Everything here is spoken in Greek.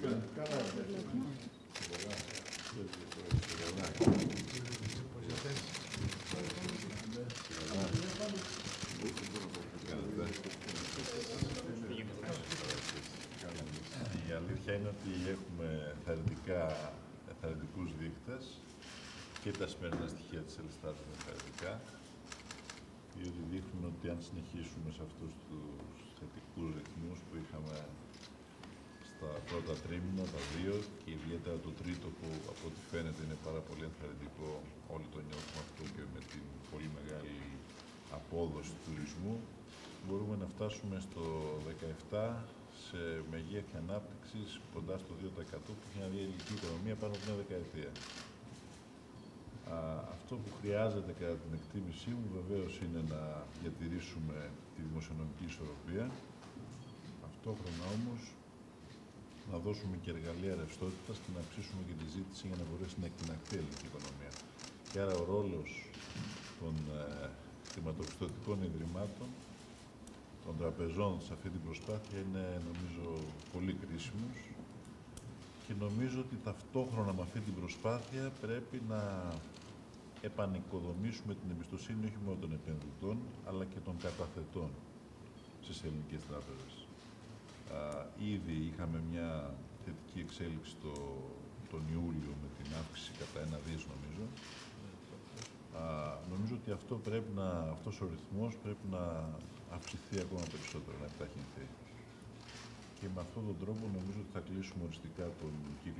Η αλήθεια είναι ότι έχουμε θαρρυντικά, θαρρυντικούς δείκτες και τα σημερινά στοιχεία της Ελστάτ είναι θαρρυντικά, διότι δείχνουν ότι αν συνεχίσουμε σε αυτούς τους θετικούς ρυθμούς που είχαμε στα πρώτα τρίμηνα, τα δύο και ιδιαίτερα το τρίτο που από ό,τι φαίνεται είναι πάρα πολύ ενθαρρυντικό, όλοι το νιώθουμε αυτό και με την πολύ μεγάλη απόδοση του τουρισμού, μπορούμε να φτάσουμε στο 17 σε μεγέθη ανάπτυξης κοντά στο 2% που έχει να δει η ελληνική οικονομία πάνω από μια δεκαετία. Α, αυτό που χρειάζεται κατά την εκτίμησή μου βεβαίως είναι να διατηρήσουμε τη δημοσιονομική ισορροπία. Ταυτόχρονα όμως να δώσουμε και εργαλεία ρευστότητας και να αυξήσουμε και τη ζήτηση για να μπορέσει να εκτιναχθεί η ελληνική οικονομία. Και άρα ο ρόλος των ε, χρηματοπιστωτικών ιδρυμάτων, των τραπεζών σε αυτή την προσπάθεια είναι νομίζω πολύ κρίσιμος και νομίζω ότι ταυτόχρονα με αυτή την προσπάθεια πρέπει να επανοικοδομήσουμε την εμπιστοσύνη όχι μόνο των επενδυτών αλλά και των καταθετών στις ελληνικές τράπεζες. Ήδη είχαμε μια θετική εξέλιξη το, τον Ιούλιο με την αύξηση κατά ένα δις νομίζω νομίζω ότι αυτό πρέπει να, αυτός ο ρυθμός πρέπει να αυξηθεί ακόμα περισσότερο, να επιταχυνθεί. Και με αυτόν τον τρόπο νομίζω ότι θα κλείσουμε οριστικά τον κύκλο της κρίσης.